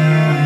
Yeah.